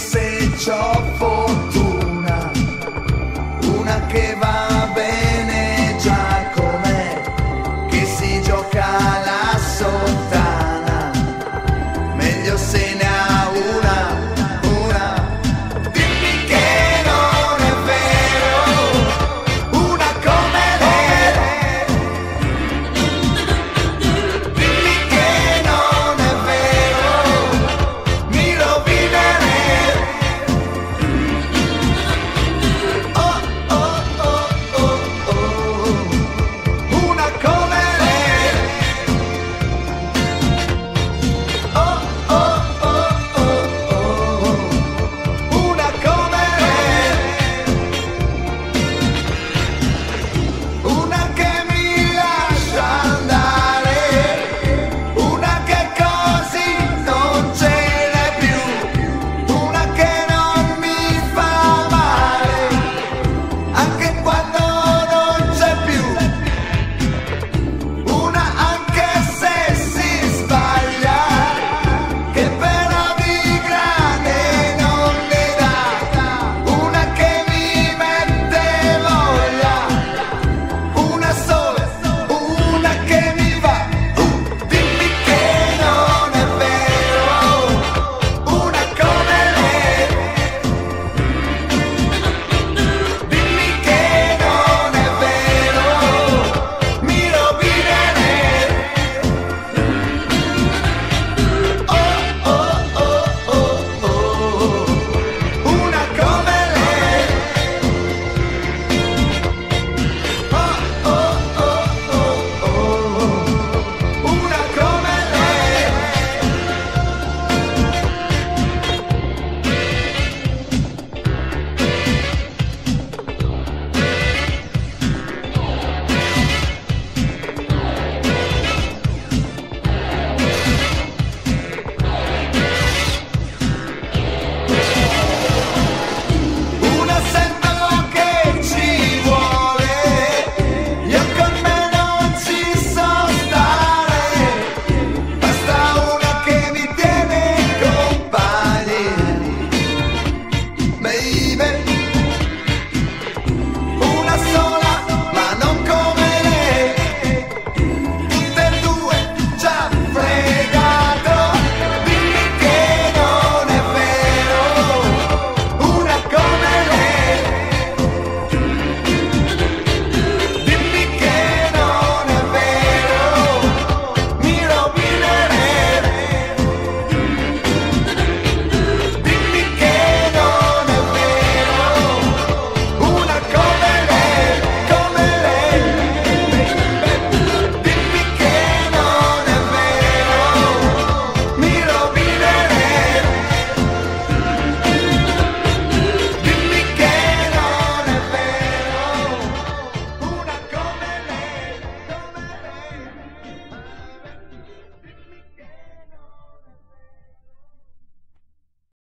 se c'ho fortuna, una che va